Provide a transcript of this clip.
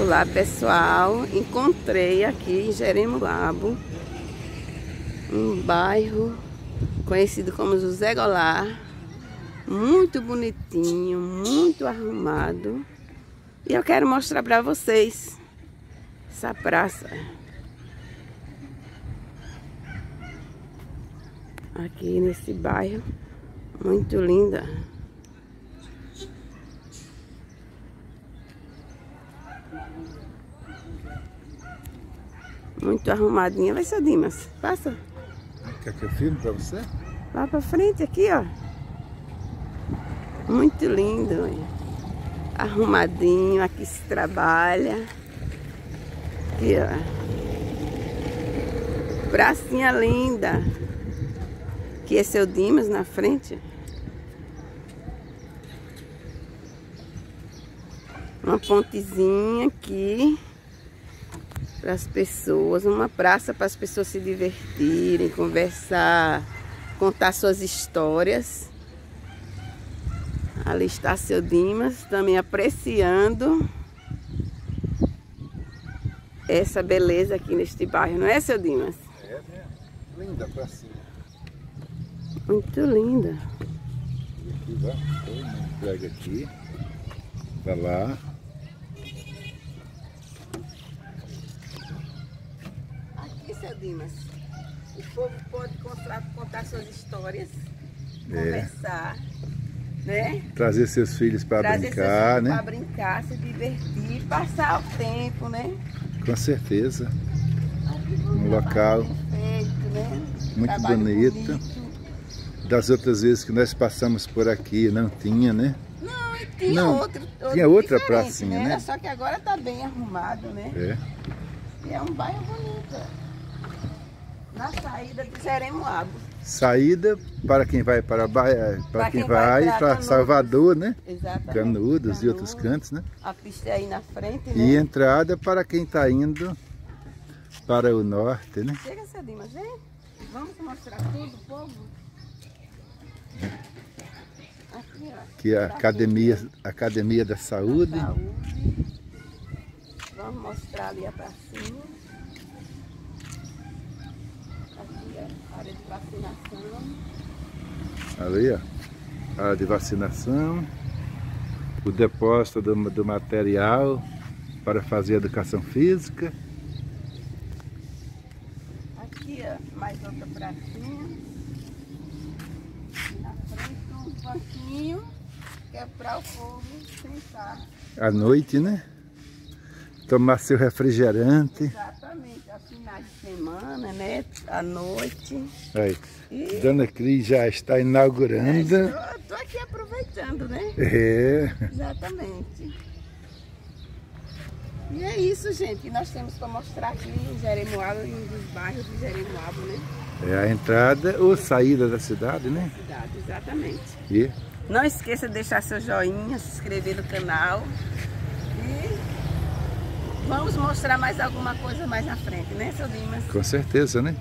Olá pessoal, encontrei aqui em Jeremoabo um bairro conhecido como José Goulart, muito bonitinho, muito arrumado. E eu quero mostrar para vocês essa praça. Aqui nesse bairro, muito linda. Muito arrumadinha. Vai, seu Dimas. Passa. Quer que eu filme pra você? Lá pra frente aqui, ó. Muito lindo. Arrumadinho. Aqui se trabalha. Aqui, ó. Pracinha linda. Aqui é seu Dimas na frente. Uma pontezinha aqui para as pessoas, uma praça para as pessoas se divertirem, conversar, contar suas histórias. Ali está seu Dimas, também apreciando essa beleza aqui neste bairro, não é, seu Dimas? É, né? Linda pracinha. Muito linda. E aqui vai, pega aqui, vai lá. Seu Dimas? O povo pode contar, contar suas histórias, é. conversar, né? Trazer seus filhos para brincar, né? Para brincar, se divertir, passar o tempo, né? Com certeza. Um local perfeito, né? muito bonito. bonito. Das outras vezes que nós passamos por aqui, não tinha, né? Não, tinha não, outro, outro Tinha outra pracinha, né? né? Só que agora está bem arrumado, né? É. E é um bairro bonito na saída de Jeremoabo. Saída para quem vai para Bahia, para, para quem, quem, vai, vai para Salvador, né? Exatamente. Canudos, Canudos e outros cantos, né? A pista é aí na frente, né? E entrada para quem está indo para o norte, né? Chega, Cedima, vem. Vamos mostrar tudo, povo. Aqui, ó. Aqui é a academia, academia da saúde. da saúde. Vamos mostrar ali a pracinha. área de vacinação. Ali, ó, área de vacinação, o depósito do, do material para fazer educação física. Aqui, ó, mais outra pracinha. Na frente, um banquinho, que é para o povo sentar. À noite, né? Tomar seu refrigerante. Exatamente de semana, né? À noite. Aí. E... Dona Cris já está inaugurando. Estou aqui aproveitando, né? É. Exatamente. E é isso, gente, que nós temos para mostrar aqui em Jeremoabo, em um dos bairros de Jeremoabo, né? É a entrada ou saída da cidade, né? cidade, exatamente. E? Não esqueça de deixar seu joinha, se inscrever no canal. Vamos mostrar mais alguma coisa mais na frente, né, seu Dimas? Com certeza, né?